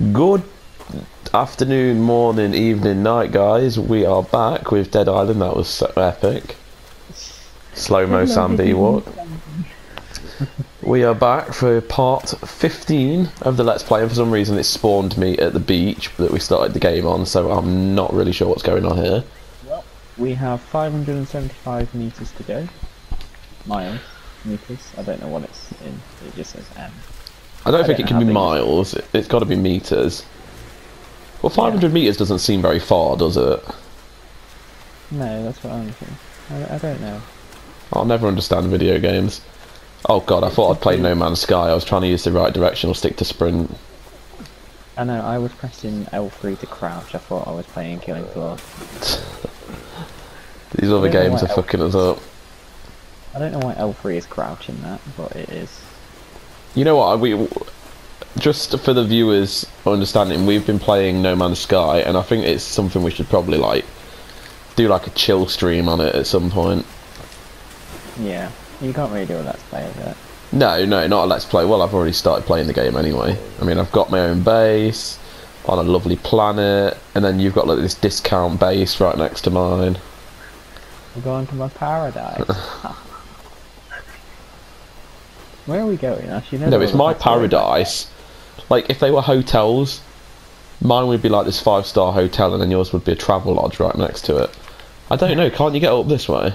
Good afternoon, morning, evening, night, guys. We are back with Dead Island. That was so epic. Slow mo Sam B walk. We are back for part 15 of the Let's Play, and for some reason it spawned me at the beach that we started the game on, so I'm not really sure what's going on here. Well, we have 575 meters to go. Miles, meters. I don't know what it's in. It just says M. I don't I think don't it can be miles, it's got to be meters. Well, 500 metres doesn't seem very far, does it? No, that's what I'm thinking. I, I don't know. I'll never understand video games. Oh god, I thought I'd play No Man's Sky. I was trying to use the right directional stick to sprint. I know. I was pressing L3 to crouch. I thought I was playing Killing Floor. These other games are why fucking us up. I don't know why L3 is crouching that, but it is. You know what? We just for the viewers understanding, we've been playing No Man's Sky, and I think it's something we should probably like do like a chill stream on it at some point. Yeah. You can't really do a let's play of it. No, no, not a let's play. Well, I've already started playing the game anyway. I mean, I've got my own base on a lovely planet, and then you've got like this discount base right next to mine. We're going to my paradise. Where are we going? Actually, No, it's my paradise. Like, if they were hotels, mine would be like this five star hotel, and then yours would be a travel lodge right next to it. I don't know. Can't you get up this way?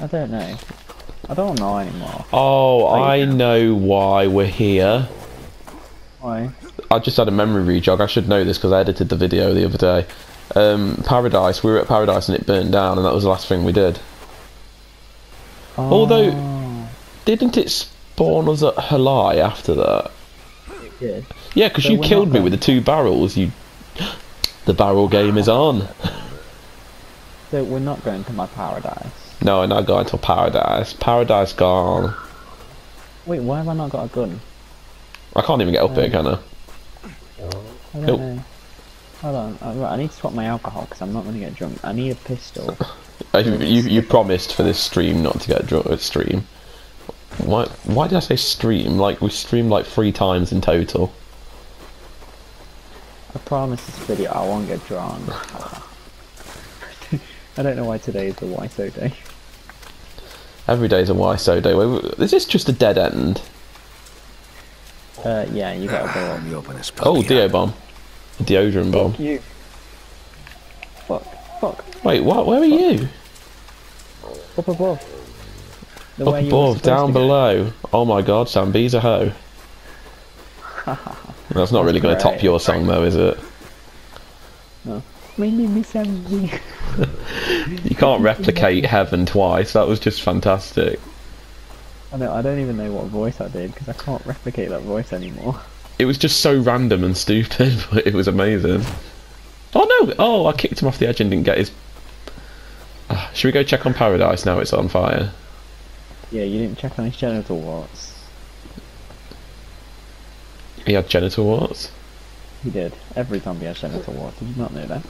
I don't know. I don't know anymore. Oh, I know why we're here. Why? I just had a memory rejog. I should know this because I edited the video the other day. Um, Paradise. We were at Paradise and it burned down, and that was the last thing we did. Although- Oh, Didn't it spawn us at Halai after that? it did. Yeah, because you killed me with the two barrels. You, the barrel game is on. So we're not going to my paradise. No, I'm not going to Paradise. Paradise gone. Wait, why have I not got a gun? I can't even get up here, can I? I don't Nope. know. Hold on. Uh, right, I need to swap my alcohol because I'm not going to get drunk. I need a pistol. Uh, You, you promised for this stream not to get drunk at stream. Why why did I say stream? Like we streamed like three times in total. I promise this video I won't get drunk. I don't know why today is the YSO day. Every day is a YSO day. Wait, Is this just a dead end? Uh, yeah, you got a go Let me open this Oh, puppy Dio bomb. A deodorant bomb. Fuck You. Fuck. Fuck. Wait, what? Where are you? Up above. The Up way you were above, down below. Oh my god, Sam B's a hoe. That's not really going to top your song though, is it? No. My name is Sandy. You can't replicate heaven twice. That was just fantastic. I know. I don't even know what voice I did because I can't replicate that voice anymore. It was just so random and stupid, but it was amazing. Oh no! Oh, I kicked him off the edge and didn't get his. Ah, should we go check on Paradise now? It's on fire. Yeah, you didn't check on his genital warts. He had genital warts. He did. Every zombie has genital warts. Did you not know that?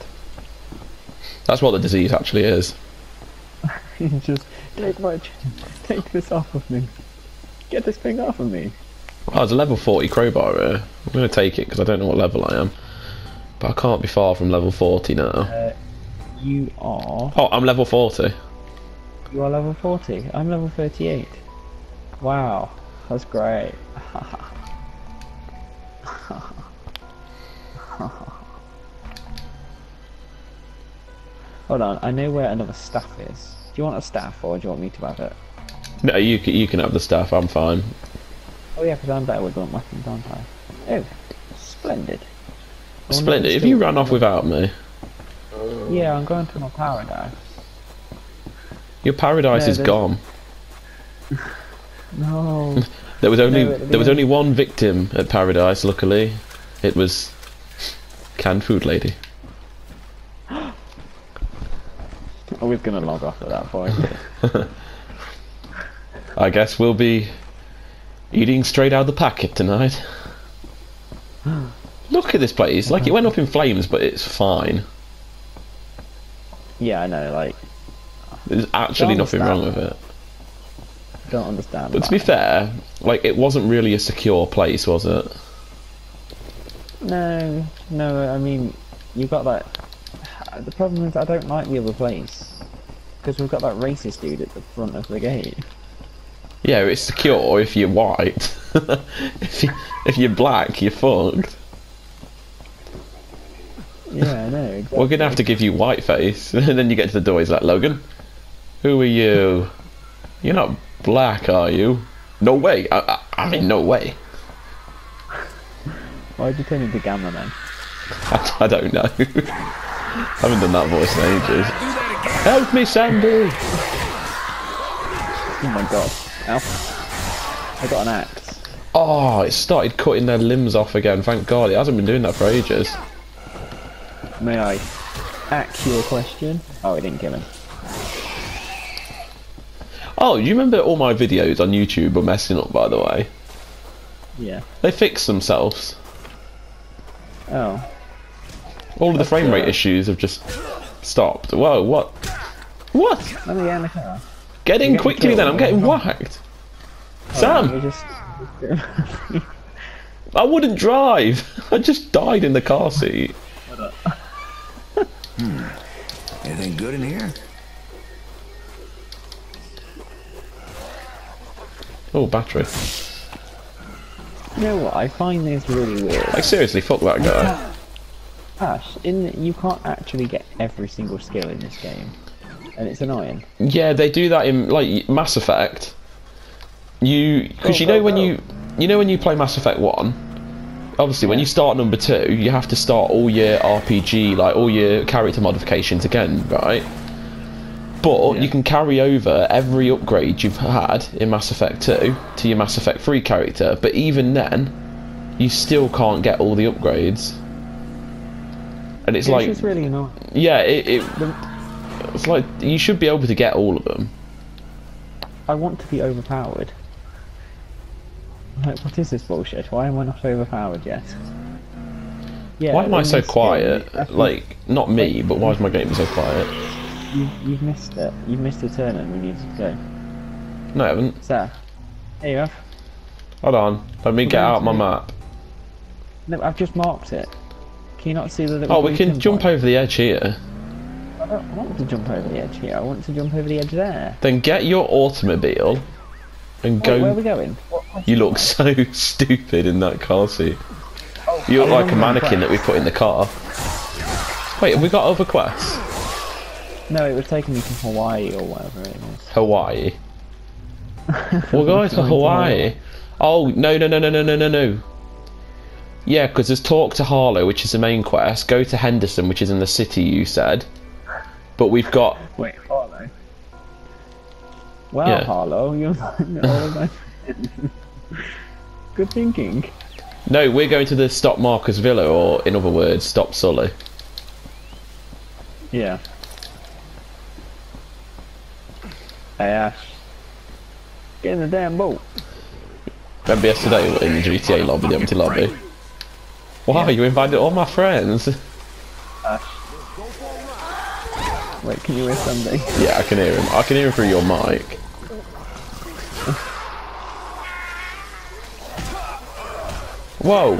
That's what the disease actually is. Just take my take this off of me. Get this thing off of me. Oh, there's a level 40 crowbar here. I'm going to take it because I don't know what level I am. But I can't be far from level 40 now. Uh, you are. Oh, I'm level 40. You are level forty. I'm level thirty-eight. Wow, that's great. Hold on, I know where another staff is. Do you want a staff or do you want me to have it? No, you, can- you can have the staff, I'm fine. Oh yeah, because I'm better with blunt weapons, aren't I? Oh, splendid. Splendid. if you ran off without me, Yeah, I'm going to my paradise. Your paradise No, is there's- gone. No. There was only No, the there was only one victim at Paradise. Luckily, it was canned food lady. I was gonna log off at that point. I guess we'll be eating straight out of the packet tonight. Look at this place. Like it went up in flames, but it's fine. yeah, I know. Like, There's actually nothing wrong with it. I don't understand. But to be fair, like it wasn't really a secure place, was it? No, no. I mean, you've got that. The problem is, I don't like the other place because we've got that racist dude at the front of the gate. Yeah, it's secure if you're white. if, you, if you're black, you're fucked. Yeah, I know. Exactly. We're gonna have to give you white face, and then you get to the door. He's like, Logan, who are you? You're not black, are you? No way. I, I, I mean, no way. Why'd you turn into Gamma then? I, I don't know. I haven't done that voice in ages. Help me, Sandy! Oh my god. Ow. I got an axe. Oh, it started cutting their limbs off again. Thank God, it hasn't been doing that for ages. May I ask you a question? Oh, I didn't kill him. Oh, you remember all my videos on YouTube were messing up, by the way? Yeah. They fixed themselves. Oh. All of the That's frame rate issues have just stopped. Whoa, what? What? Let me get in the car. Get in getting quickly killed. then, I'm getting whacked. Sam, Oh, you just. I wouldn't drive. I just died in the car seat. Hmm. Anything good in here? Oh, battery. you know what? I find this really weird. Like, seriously, fuck that guy. Ash, in you can't actually get every single skill in this game, and it's annoying. Yeah, they do that in, like, Mass Effect. You, because you know when you, you know when you play Mass Effect 1, obviously when you start number 2, you have to start all your RPG, like, all your character modifications again, right? But Yeah. you can carry over every upgrade you've had in Mass Effect 2 to your Mass Effect 3 character, but even then, you still can't get all the upgrades. And it's It's like, really annoying. yeah, it, it, it's like, you should be able to get all of them. I want to be overpowered. Like, what is this bullshit? Why am I not overpowered yet? Yeah. Why am I so quiet? Like, not me, but why is my game so quiet? You, you've missed it. You've missed a turn and we need to go. No, I haven't. Sir, here you have. Hold on. Let me get out my map. No, I've just marked it. Can you not see the little? Oh, we can jump pinpoint? over the edge here. I don't want to jump over the edge here. I want to jump over the edge there. Then get your automobile and Wait, where are go. we going? You look so stupid in that car seat. Oh, you look like a mannequin that. that we put in the car. Wait, have we got other quests? No, it was taking me to Hawaii or whatever it was. Hawaii. We're going to Hawaii. Oh no no no no no no no no. Yeah, because there's talk to Harlow, which is the main quest. Go to Henderson, which is in the city. You said, but we've got Wait, Harlow. Well, Yeah. Harlow, you're all Good thinking. no. We're going to the Stop Marcus Villa, or in other words, Stop Sully. Yeah. Hey Ash. Get in the damn boat. Remember yesterday in the GTA lobby, the empty lobby. Wow, you invited all my friends. Uh, wait, can you hear something? Yeah, I can hear him. I can hear him through your mic. Whoa!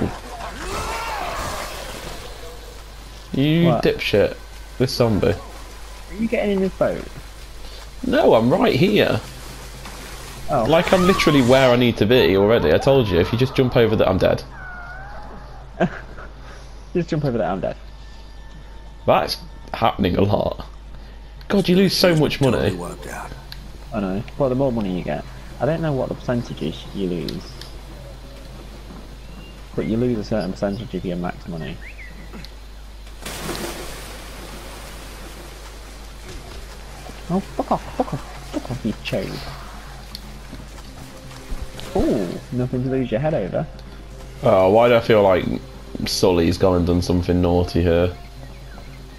You What? dipshit. This zombie. Are you getting in this boat? No, I'm right here. Oh. Like I'm literally where I need to be already. I told you, if you just jump over that, I'm dead. Just jump over that, I'm dead. That's happening a lot. God, you lose so much Totally money. out. I know. Well, the more money you get. I don't know what the percentages you lose. But you lose a certain percentage of your max money. Oh, fuck off, fuck off, fuck off, you chode. Ooh, nothing to lose your head over. Oh, why do I feel like Sully's gone and done something naughty here?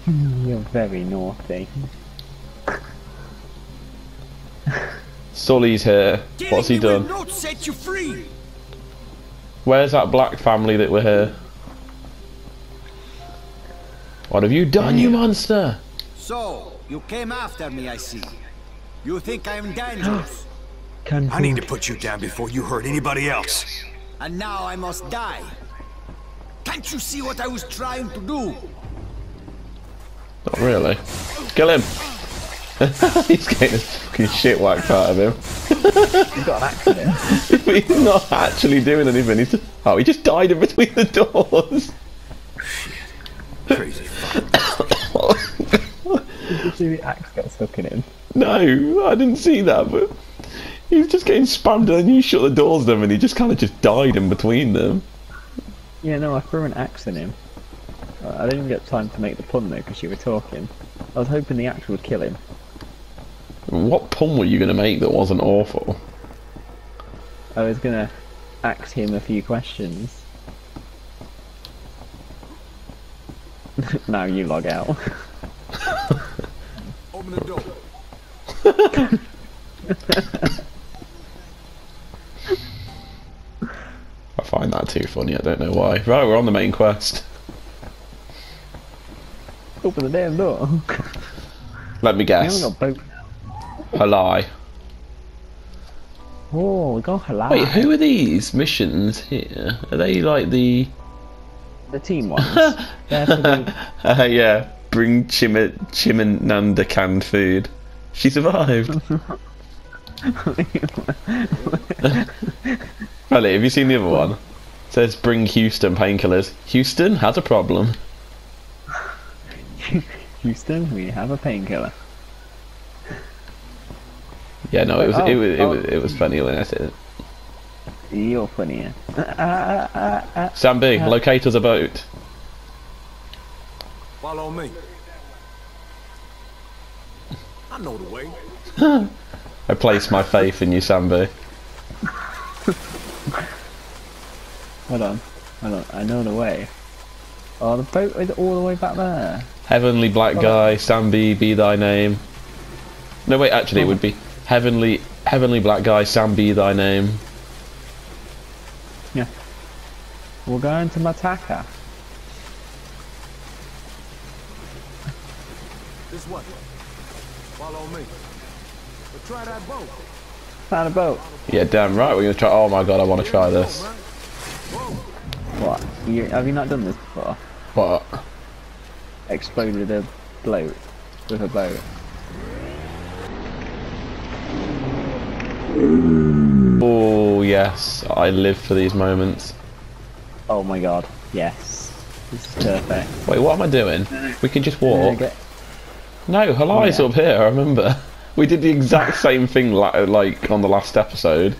Hmm, you're very naughty. Sully's here. What's he done? Not set you free. Where's that black family that were here? What have you done, you monster? So, you came after me, I see. You think I'm dangerous, I need to put you down before you hurt anybody else. and now I must die. Can't Can't you see what I was trying to do? Not really. Kill him! He's getting his fucking shit whacked out of him. he's got an accident. But he's not actually doing anything. He's just, oh, he just died in between the doors. Did you see the axe get stuck in him? No, I didn't see that, but he was just getting spammed and then you shut the doors to him and he just kind of just died in between them. Yeah, no, I threw an axe in him. Uh, I didn't get time to make the pun though because you were talking. I was hoping the axe would kill him. What pun were you going to make that wasn't awful? I was gonna ask him a few questions. now you log out. Open the door. I find that too funny, I don't know why. Right, we're on the main quest. Open the damn door. Let me we haven't guess. got boat. Halai. Oh, we got halal. Wait, who are these missions here? Are they like the... The team ones. They're the, Uh, yeah, bring Chima, Chimananda canned food. She survived. Riley, have you seen the other one? It says bring Houston painkillers. Houston has a problem. Houston, we have a painkiller. Yeah, no, it was Oh, it was it oh. was, it was funny when I said it. You're funny. Uh, uh, uh, uh, Sam B, locate us a boat. Follow me. I know the way. I place my faith in you, Sam B. hold on. Hold on. I know the way. Oh, the boat is all the way back there. Heavenly black guy, Sam B, be thy name. No, wait, actually, it would be heavenly, heavenly black guy, Sam, be thy name. Yeah. We're going to Mataka. This way. Follow me. But try that boat. Found a boat. Yeah, damn right. We're gonna try. Oh my god, I want to try this. What? You, have you not done this before? What? Exploded a bloat with a boat. Oh yes, I live for these moments. Oh my god. Yes. This is perfect. Wait, what am I doing? We can just walk. No, Halai's Yeah. up here. I remember. We did the exact same thing la- like on the last episode.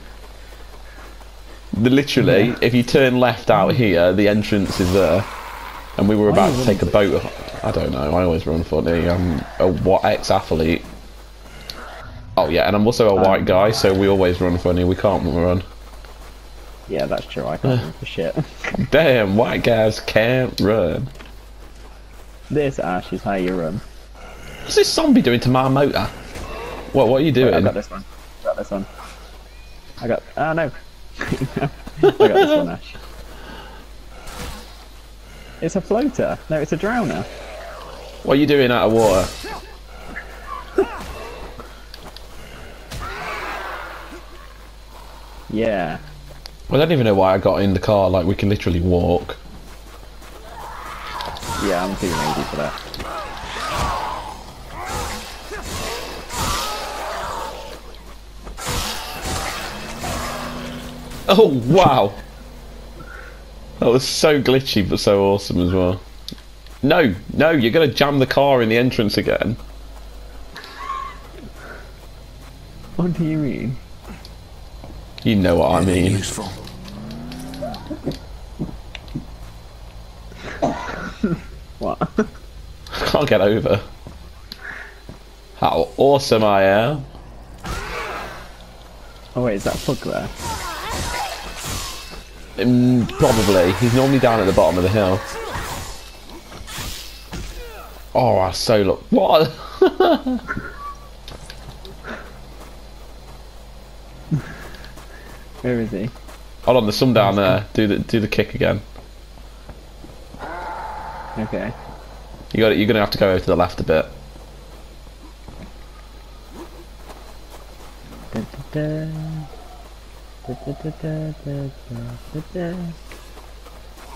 The- Literally, if you turn left out mm. here, the entrance is there, and we were about to take a boat. I don't know. I always run funny. I'm a what ex-athlete. Oh yeah, and I'm also a um, white guy, so we always run funny. We can't run. Yeah, that's true. I can't run for shit. Damn, white guys can't run. this Ash is how you run. What's this zombie doing to my motor? What? What are you Wait, I got this one. I got this one. I got. Ah no. I got this one, Ash. It's a floater. No, it's a drowner. What are you doing out of water? Yeah. Well, I don't even know why I got in the car. Like we can literally walk. Yeah, I'm too lazy for that. Oh wow! That was so glitchy, but so awesome as well. No, no, you're gonna jam the car in the entrance again. What do you mean? You know what I mean. Useful. What? I can't get over how awesome I am. oh wait, is that Pug there? Mm, probably. He's normally down at the bottom of the hill. Oh, I so look. What? Where is he? Hold on, there's some down there. Do the do the kick again. Okay. You got it. You're gonna have to go over to the left a bit. Da, da, da.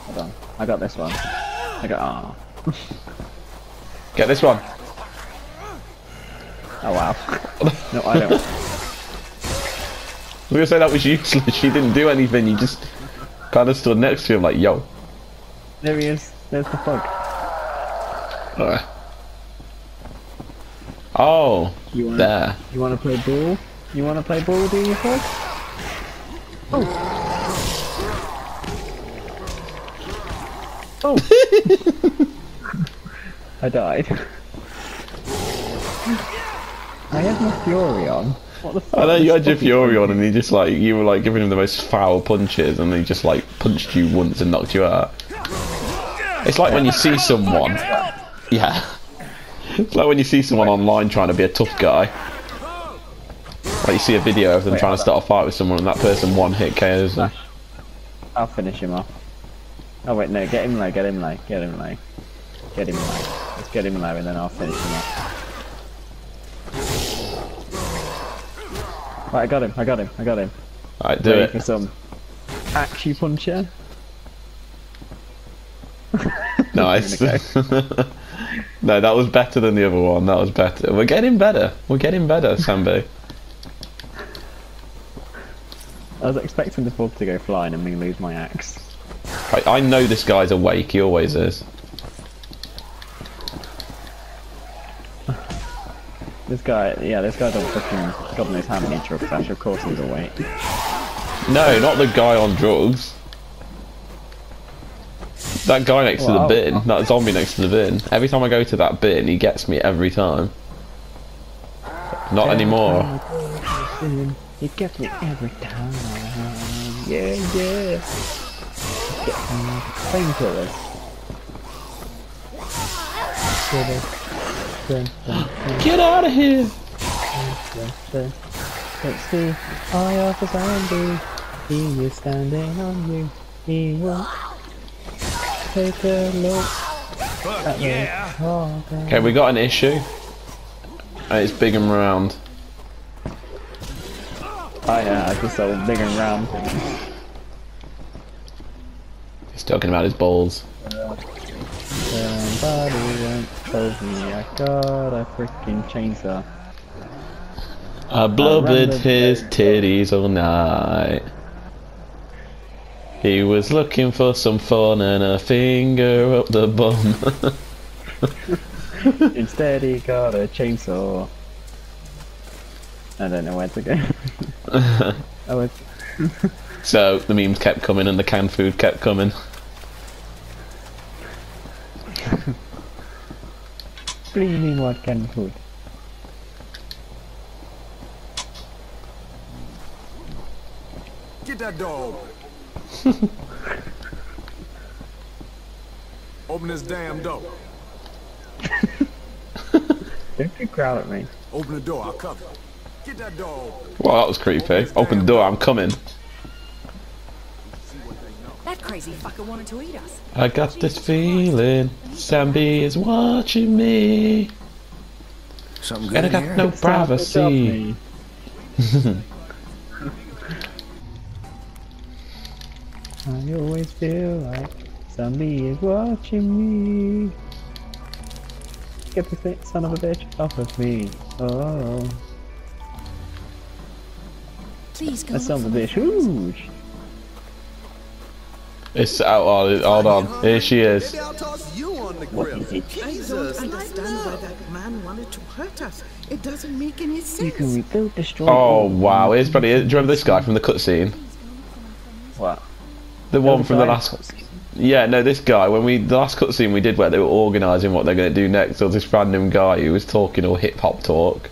Hold on. I got this one. I got ah. Get this one. Oh wow. no, I don't. I was gonna say that was useless. She didn't do anything. You just kind of stood next to him like, yo. There he is. There's the bug. Uh. Oh, You want? there. You want to play ball? You want to play ball, do you, bug? Oh. Oh. I died. I had my fury on. What the fuck? I know you had your fury on, and he just like you were like giving him the most foul punches, and he just like punched you once and knocked you out. It's like when you see someone, yeah. It's like when you see someone online trying to be a tough guy. Like you see a video of them Wait, trying to start a fight with someone, and that person one hit KOs them. I'll finish him off. Oh wait, no, get him low, get him low, get him low. Get him low. Let's get him low and then I'll finish him off. Right, I got him, I got him, I got him. Alright, do Ready it. for some acupuncture? Nice. No, that was better than the other one. That was better. We're getting better. We're getting better, Sam B. I was expecting the bug to go flying and me lose my axe. I, I know this guy's awake. He always is. This guy, yeah, this guy does fucking God knows how many drugs, Ash, of course he's awake. No, not the guy on drugs. That guy next to the I'll- bin. That zombie next to the bin. Every time I go to that bin, he gets me every time. Not anymore. You get me every time. Yeah, yeah. Get me painkillers. Get out of here! Let's see. Eye of a zombie. He is standing on you. He will take a look at yeah. the Okay, we got an issue. Uh, it's big and round. Oh yeah, I just saw big and round. He's talking about his balls. Somebody told me I got a freaking chainsaw. I blubbered remember his titties all night. He was looking for some fun and a finger up the bum. Instead, he got a chainsaw. I don't know where to go. oh, it's so the memes kept coming and the canned food kept coming. screaming what canned food. Get that door open. open this damn door. Don't you growl at me. Open the door, I'll cover it. Get that door open. Well, that was creepy. Open the door, I'm coming. That crazy fucker wanted to eat us. I got this feeling Sam B is watching me. Something And I got here? no It's privacy. I always feel like somebody is watching me. Get the son of a bitch off of me. Oh, Please go. that son of look a for bitch. Huge. It's out. Oh, hold on. Here she is. Maybe I'll toss you on the grill. is it? I don't understand why that man wanted to hurt us. It doesn't make any You sense. can rebuild, destroy. Oh wow, here's probably. Do you remember this guy from the cutscene? What? The one from the guy? last. Yeah, no, this guy. When we the last cutscene we did where they were organising what they're going to do next, there was this random guy who was talking all hip hop talk.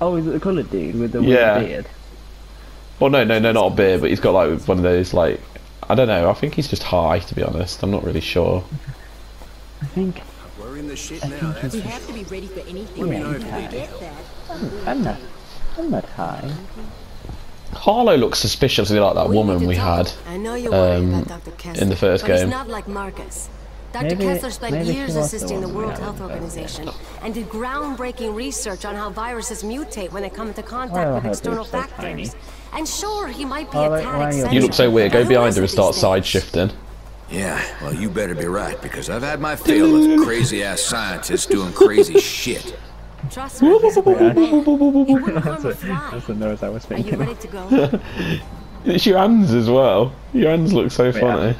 Oh, is it the coloured dude with the Yeah. weird beard? Well, no, no, no, not a beer, but he's got like one of those like. I don't know. I think he's just high, to be honest. I'm not really sure. I think We're in the shit I now. think That's We have to be ready for anything. Let me know You if you need get that. I'm not. I'm not high. Harlow looks suspiciously like that woman we had. I know you're um, about Dr. Kessler, in the first but game. he's not like Marcus. Dr. Maybe- Kessler spent maybe she years was the assisting the World Health the first Organization and did groundbreaking research on how viruses mutate when they come into contact Why with external boobs so factors. tiny? And sure, he might be Why a tad why are your eccentric, You look so weird. Go behind her and start side shifting. Yeah, well, you better be right, because I've had my fill of crazy-ass scientists doing crazy shit. Trust me, he's a good man. He wouldn't That's what, that's the noise I was Are you ready to go? It's your hands as well. Your hands look so yeah. funny.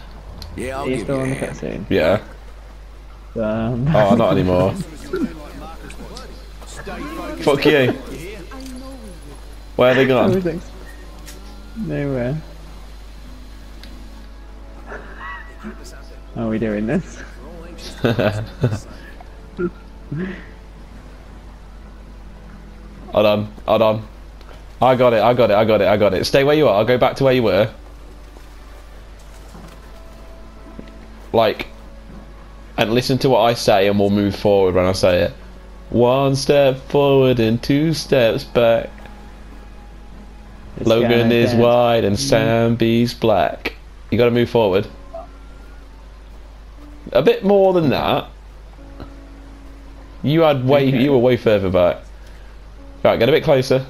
Yeah, I'll Are you give still you on the cutscene? Yeah. Um, Oh, not anymore. Fuck you. Where are they gone? Everything's nowhere. Are we doing this? Hold on, hold on. I got it, I got it, I got it, I got it. Stay where you are, I'll go back to where you were. Like, and listen to what I say and we'll move forward when I say it. One step forward and two steps back. This Logan is dead. white and mm-hmm. Sam B's black. You gotta move forward. A bit more than that. You had way, Okay. you were way further back. Right, get a bit closer.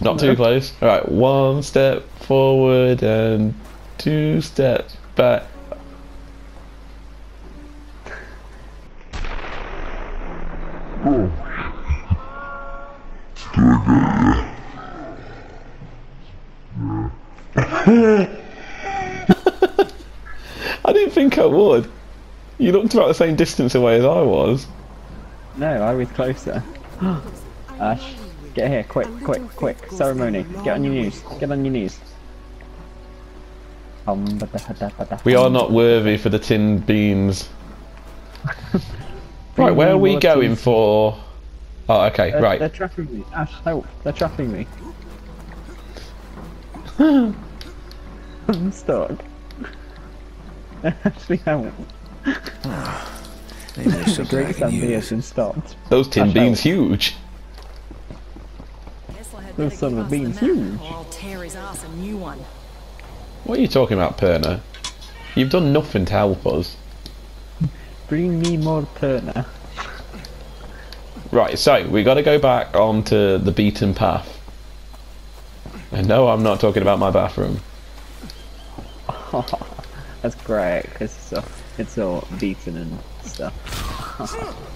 Not too close. Alright, one step forward and two steps back. I didn't think I would. You looked about the same distance away as I was. No, I was closer. Ash, get here, quick, quick, quick. Ceremony. Get on your knees. Get on your knees. We are not worthy for the tin beans. right, where are we going for? Oh, okay, They're, right. They're trapping me. Ash, help. They're trapping me. I'm stuck. Actually, help. Maybe there's something I Great can Sandy has use. been stopped. Those tin Ash, beans help. huge. Guess I'll have Those better son of a beans huge. I'll tear his ass a new one. What are you talking about, Perna? You've done nothing to help us. Bring me more Perna. Right, so we got to go back onto the beaten path. And no, I'm not talking about my bathroom. That's great, because it's, all- it's all beaten and stuff.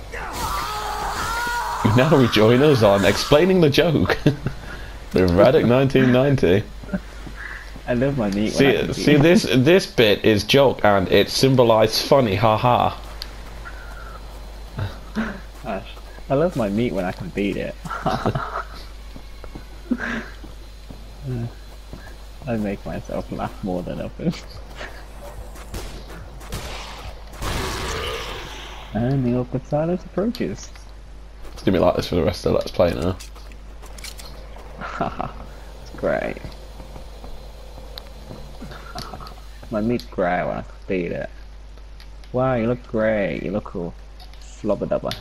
Now rejoin us on explaining the joke. With Raddock 1990. I love my meat. See, can see this this bit is joke and it symbolised funny, haha. Ash, I love my meat when I can beat it. I make myself laugh more than others. and the awkward silence approaches. It's gonna be like this for the rest of the Let's Play now. It's great. my meat's grey when I beat it. Wow, you look great. You look cool. Flubber dubber.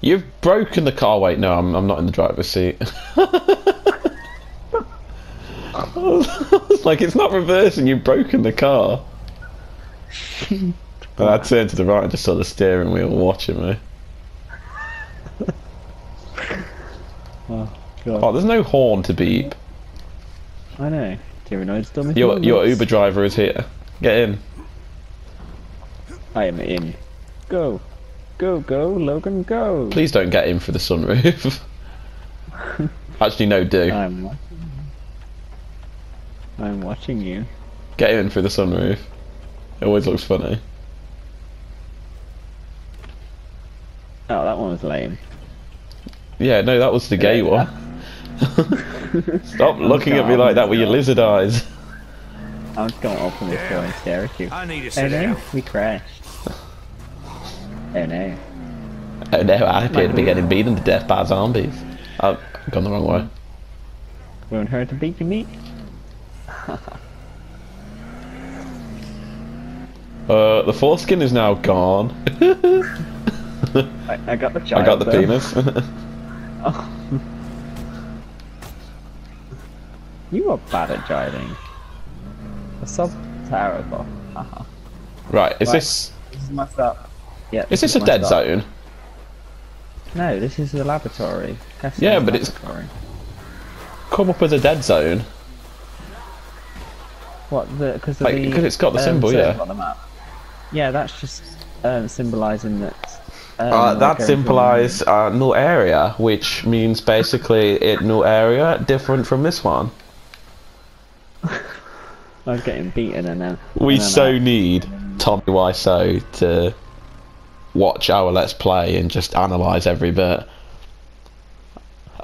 You've broken the car. Wait, no, I'm, I'm not in the driver's seat. Like, it's not reversing, you've broken the car. and I turned to the right and just saw the steering wheel watching me. Oh, God. Oh, there's no horn to beep. I know. Tyrannoid's dumb as Your, your. Uber driver is here. Get in. I am in. Go. Go, go, Logan, go. Please don't get in for the sunroof. Actually, no, do. I'm. I'm watching you. Get in for the sunroof. It always looks funny. Oh, that one was lame. Yeah, no, that was the gay Yeah. one. Stop looking at me like that with your lizard eyes. I'm just gonna open this door and stare at you. I need to Oh sit no, down. we crashed. Oh no. Oh no, I appear to be getting beaten to death by zombies. I've gone the wrong way. Won't hurt to beat you, meat. Uh, the foreskin is now gone. I, I got the I got the though. penis. You are bad at driving. That's so terrible. Haha. right, is Right. this this is my stop. Yeah. is this a dead zone? No, this is the laboratory. Testing Yeah, but it's- laboratory. Come up as a dead zone. What the? Because Like, the 'cause it's got the um, symbol, yeah. On the map. Yeah, that's just um, symbolising that. Um, Uh, that going to- symbolises uh, null area, which means basically it null area different from this one. I was getting beaten and then. We and then so I- need Tommy Wiseau to watch our Let's Play and just analyse every bit.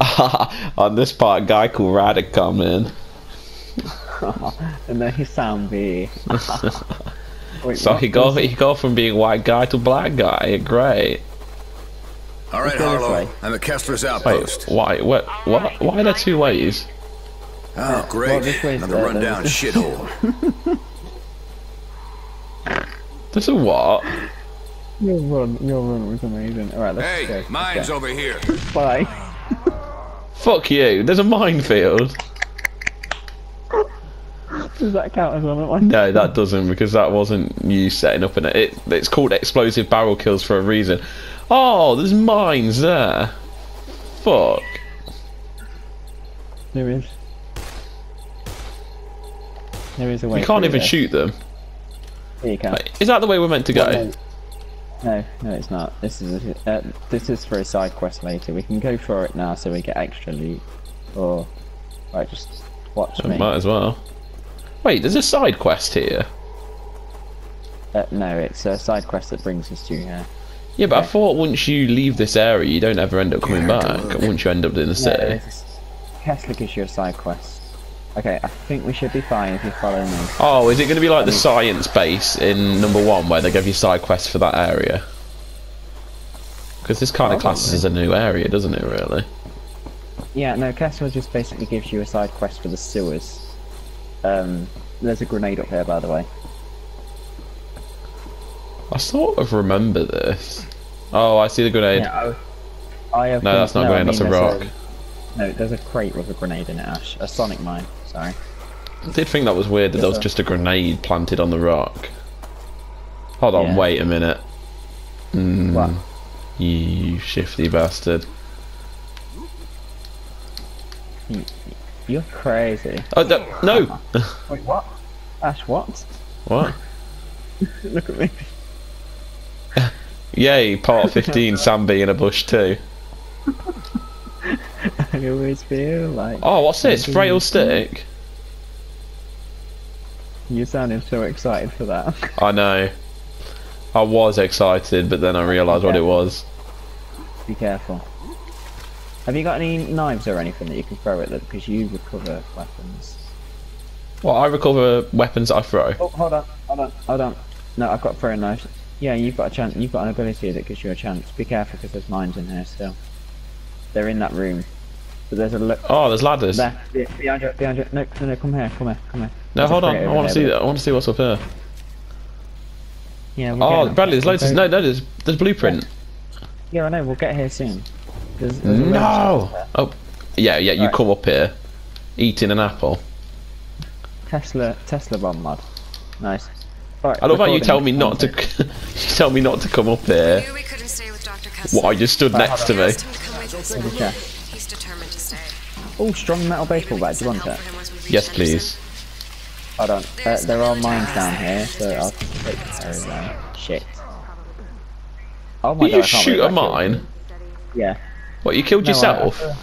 On this part, a guy called Radic come in. and then he's sound be. Wait, So he go it? he go from being white guy to black guy. Great. All right, go this way. Harlow. I'm at Kessler's outpost. Wait, why? What? What? Why are there two ways? Oh, great. well, this way's Another there, rundown then. shithole. There's a what? Your run, your run was amazing. Alright, let's Hey, go. let's mine's go. over here. Bye. Fuck you. There's a minefield. Does that count as one of mine? No, that doesn't because that wasn't you setting up in it. it. It's called explosive barrel kills for a reason. Oh, there's mines there. Fuck. There is. There is a way. You can't even this. shoot them. Here you can. Is that the way we're meant to go? No, no, no, it's not. This is a, uh, this is for a side quest later. We can go for it now so we get extra loot. Or, right, just watch me. Might as well. Wait, there's a side quest here. Uh, no, it's a side quest that brings us to here. Yeah, but I thought once you leave this area, you don't ever end up coming back. Once you end up in the No, city. it's- Kessler gives you a side quest. Okay, I think we should be fine if you follow me. Oh, is it going to be like the science base in number one, where they give you side quests for that area? Because this kind of classes as a new area, doesn't it? Really? Yeah, no, Kessler just basically gives you a side quest for the sewers. Um, there's a grenade up here, by the way. I sort of remember this. Oh, I see the grenade. Yeah, I, I have No, been- that's not a no, I grenade, that's a rock. no, there's a crate with a grenade in it, Ash. A sonic mine, sorry. I did think that was weird that there was just a grenade planted on the rock. Hold on, Yeah. wait a minute. Mm, What? You shifty bastard. You're crazy. Oh, no! no. Wait, what? Ash, what? what? Look at me. Yay, part 15, Sam B in a bush too. I always feel like Oh, what's this? Frail stick? you sounded so excited for that. I know. I was excited, but then I realised what it was. Be careful. Have you got any knives or anything that you can throw at them? Because you recover weapons. Well, I recover weapons I throw. Oh, hold on, hold on, hold on. No, I've got throwing knives. Yeah, you've got a chance. You've got an ability that gives you a chance. Be careful because there's mines in here still. They're in that room. But there's a look Oh, there's ladders. there. be- Behind you, behind you. No, no, no, come here, come here, come here. No, There's hold on. I want to see that. I want to see what's up here. Yeah, we'll Oh, Bradley, there's loads. Of, no, no, there's there's blueprint. Yeah, I know. We'll get here soon. There's, there's a load of No. Oh, yeah, yeah. You Right. come up here, eating an apple. Tesla, Tesla bomb mod. Nice. Right, I love how you tell me not to. you tell me not to come up here. Knew we couldn't stay with Dr. Kessler. What? I just stood next to me. Asked him to come with us. Hold the chair. He's determined to stay. Oh, strong metal baseball bat. Do you want Send it? help for him once we Yes, please. Hold on. Uh, there are mines down here, so I'll take care of. Shit. Oh my Did god, you I can't shoot believe a I killed mine? him. Yeah. What? You killed No, yourself? I-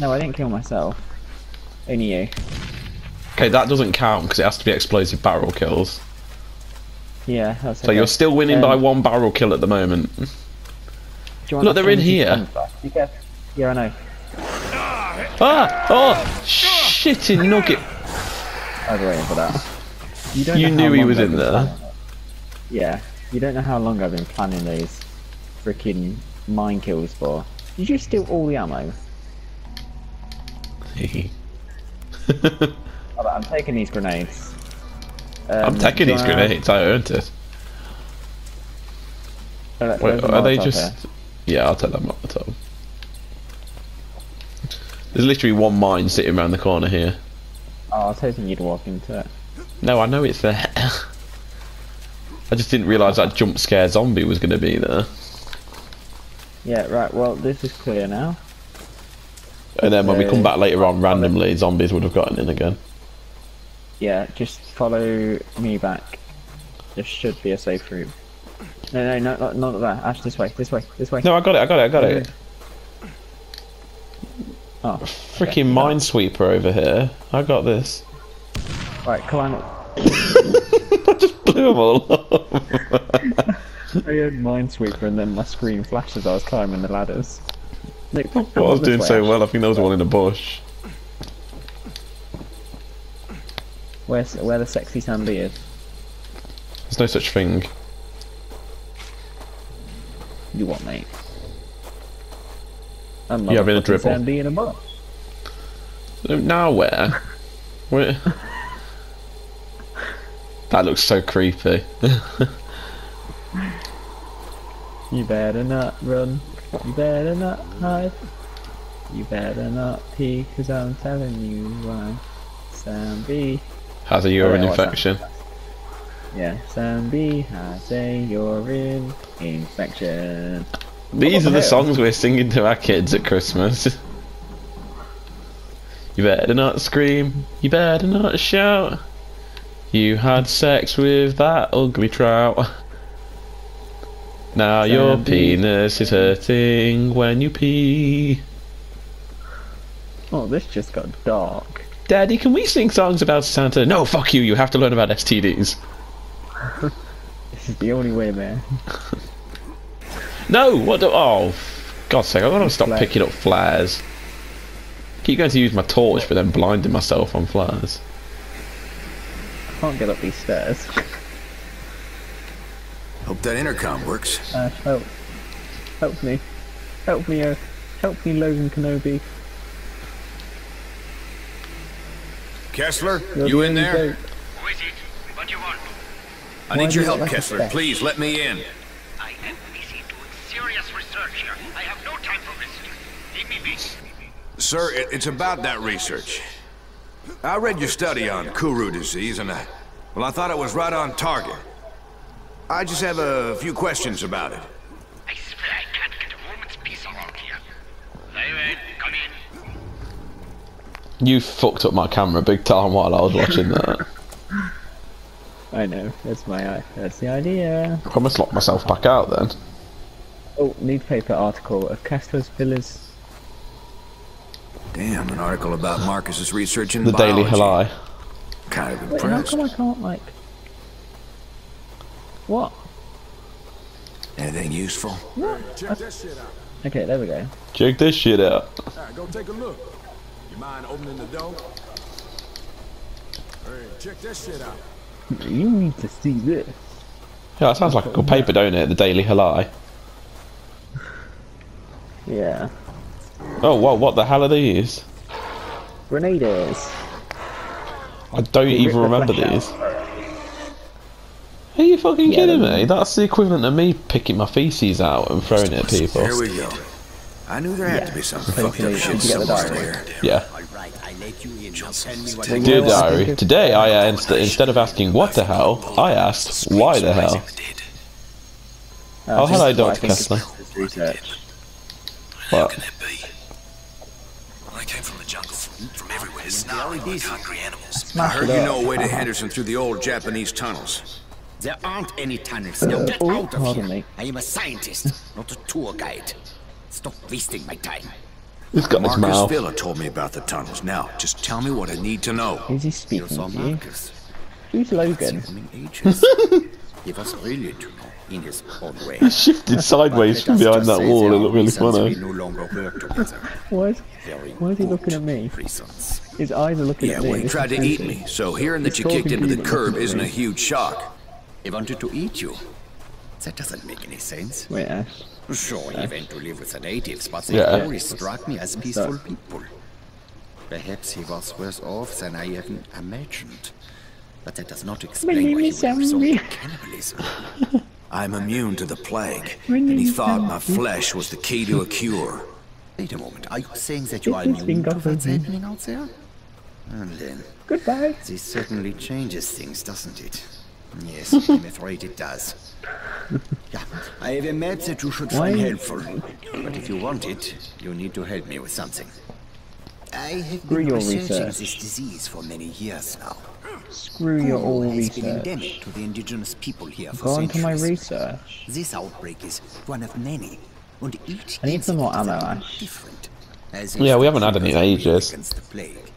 no, I didn't kill myself. Only you. Okay, that doesn't count because it has to be explosive barrel kills. Yeah, that's So you're still winning by Um, one barrel kill at the moment. Look, they're in here. guns back? Be careful. Yeah, I know. Ah! Oh! Shitting nugget! I was waiting for that. You, don't You knew he was in there. Yeah. You don't know how long I've been planning these freaking mine kills for. Did you steal all the ammo? Alright, I'm taking these grenades. Um, I'm taking these grenades. I earned it. Wait, are they just? here. Yeah, I'll take them up the top. There's literally one mine sitting around the corner here. Oh, I was hoping you'd walk into it. No, I know it's there. I just didn't realise that jump scare zombie was going to be there. Yeah, right, well, this is clear now. And then when we come back later on, randomly, zombies would have gotten in again. Yeah, just follow me back. There should be a safe route. No, no, no, not, not that. Ash, this way, this way, this way. No, I got it. I got it. I got it. Oh, Freaking minesweeper over here. I got this. right, climb up. I just blew them all up. I had Minesweeper and then my screen flashed as I was climbing the ladders. Look, I was doing so well. I think there was one in the bush. Where's where the sexy Sandy is? There's no such thing. You what, mate? I'm not. you having a dribble? Sandy in a box. Now where? Where? That looks so creepy. You better not run. You better not hide. You better not pee, cause I'm telling you why. Sandy. Has a urine Oh, yeah, what's that? infection. Yeah, Sandy has a urine infection. These are the the hell? songs we're singing to our kids at Christmas. You better not scream. You better not shout. You had sex with that ugly trout. Now your penis is hurting when you pee. Oh, this just got dark. Daddy, can we sing songs about Santa? No, fuck you. You have to learn about STDs. This is the only way, man. No, what the? Oh, God's sake! i am going to stop Flare. picking up flares. Keep going to use my torch, but then blinding myself on flares. I can't get up these stairs. Hope that intercom works. Ash, help. Help me. Help me, uh, help me, Logan Kenobi. Kessler, You're you the in there? goat. Who is it? What do you want? I Why need do your help, like Kessler. Please let me in. I am busy doing serious research here. I have no time for visitors. Leave me be. Sir, it, it's about that research. I read your study on Kuru disease, and I, well, I thought it was right on target. I just have a few questions about it. I swear I can't get a moment's peace around here. David, come in. You fucked up my camera big time while I was watching that. I know, that's my, i- that's the idea. I must lock myself back out then. Oh, newspaper article of Kessler's Villas. Damn, an article about Marcus's research in The Daily biology. Halai. Kind of Wait, how impressed. come I can't, like... What? Anything useful? Check that shit out. Okay, there we go. Check this shit out. Alright, go take a look. You mind opening the door? Hey, check that shit out. You need to see this. Yeah, that sounds like a good paper, don't it? The Daily Halai. Yeah. Oh, whoa, what the hell are these? Grenades. I don't Rip even the remember flesh out. These. Are you fucking Yeah, kidding they're- me? That's the equivalent of me picking my feces out and throwing it at people. Here we go. I knew there had to be something fucked Hopefully, up shit did you get the somewhere here. Yeah. Alright, I let you in. Now tell me what Well, you Dear know what I think diary, today I inst- instead of asking what the hell, I asked why the hell. Uh, Oh, hello, is what I Dr. Kessler. What? I came from the jungle, from everywhere, snarling like hungry animals. I heard you know a way to Henderson through the old Japanese tunnels. There aren't any tunnels. Uh, now get Oh, out of here. me. I am a scientist, not a tour guide. Stop wasting my time. He's got his Marcus mouth. Villa told me about the tunnels. Now, just tell me what I need to know. Is he speaking to you? Who's Logan? He was brilliant, in his own way. He Shifted sideways from behind that wall, it looked really funny. No longer work together. Why is, why is he looking at me? Reasons. His eyes are looking Yeah, at me. Yeah, well, he tried to eat me, so hearing that you kicked into the curb isn't a huge shock. He wanted to eat you. That doesn't make any sense. Wait, Ash. Sure, he went to live with the natives, but they Yeah. always struck me as peaceful people. Perhaps he was worse off than I even imagined. But that does not explain why he is would resort Sammy. cannibalism. I'm immune to the plague, and he thought my flesh was the key to a cure. Wait a moment, are you saying that you are This is immune to Bingo what's Baby. happening out there? And then, Goodbye. this certainly changes things, doesn't it? Yes, I'm afraid it does. Yeah, I have a map that you should find helpful. But if you want it, you need to help me with something. I have Through been your researching research. this disease for many years now. Screw your all Kuru has been endemic to the indigenous people here for Go on my research. This outbreak is one of many, and each I need some more is ammo, different. As Yeah, we haven't had any in of the war ages. against the plague.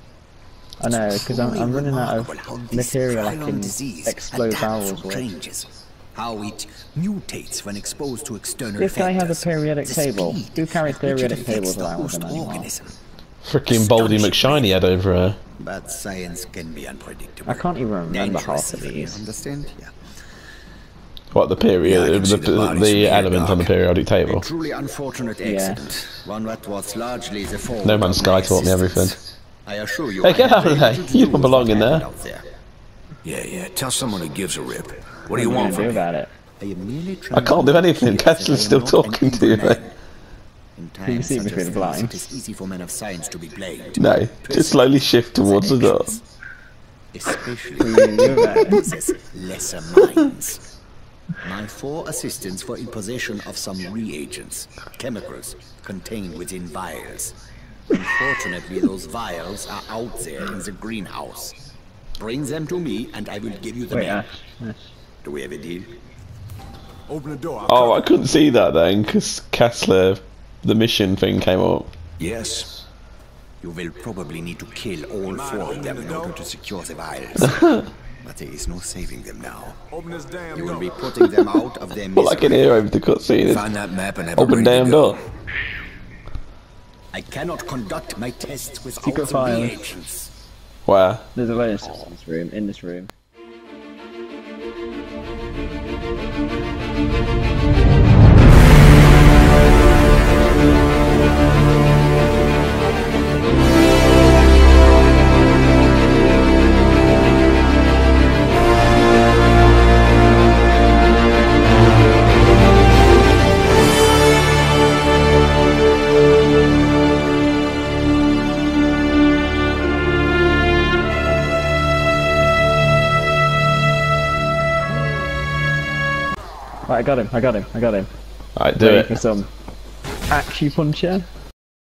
I know, because I'm, I'm running out of material I can disease explode adapts barrels with. changes. How it mutates when exposed to external This guy has a periodic table. speed Who carries at periodic affects tables around with host them anymore? organism. Freaking Baldy McShiny head over here. But science can be unpredictable. I can't even remember Dangerous, half of these. Understand? Yeah. What the period, can the, the the, bodies from here, element on the Doc. periodic A table. truly unfortunate Yeah. One that was largely the fault No Man's Sky taught me everything. Assistants. I assure you. Hey, I get out of there. You do don't belong in there. there. Yeah, yeah. Tell someone who gives a rip. What do you want from do me? about it? I am merely I trying can't do anything. make that Kessler's I still talking to evil you, man. mate. In can times such as the it is easy for men of science to be blamed. No, just slowly shift towards the door. Especially What are you do about it? possess lesser minds. My four assistants were in possession of some reagents, chemicals contained within vials. Unfortunately, those vials are out there in the greenhouse. Bring them to me, and I will give you the Wait, name. Ash. Ash. Do we have a deal? Open the door. I'll Oh, I couldn't see that then because Kessler, the mission thing came up. Yes. You will probably need to kill all four of them in order to secure the vials. but there is no saving them now. you. Open this damn You will be putting them out of their All I can misery. hear over the cutscene is Find that map and have open ready to damn go. door. I cannot conduct my tests without Secret the files. reagents. Where? There's a load oh. in this room. In this room. Got him. I got him. I got him. Alright, do Ready it. for some acupuncture?